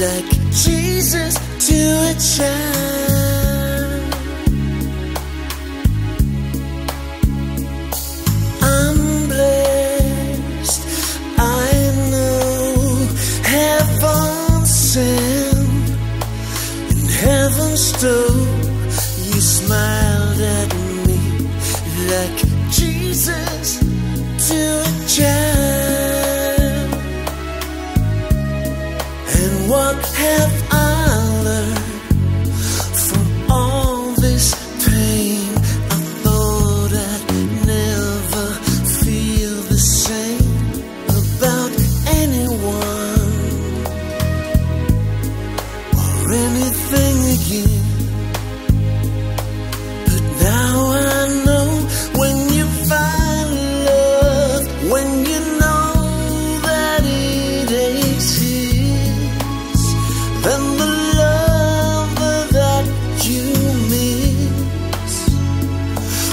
like Jesus to a child. I'm blessed, I know heaven sent and heaven stole. You smiled at me like Jesus to help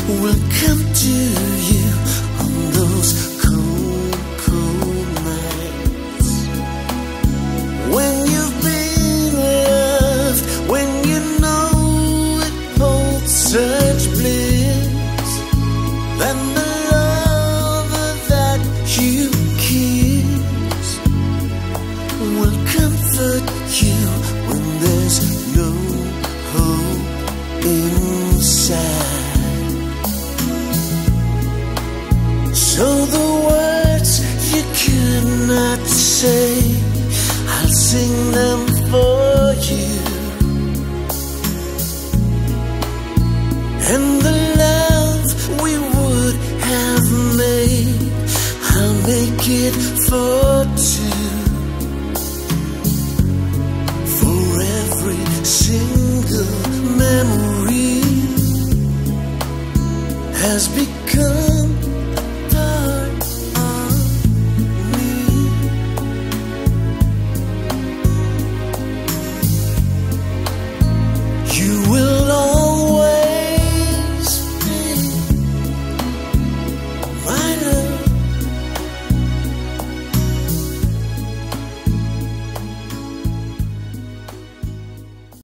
will come to So the words you could not say, I'll sing them for you. And the love we would have made, I'll make it for two. For every single memory has become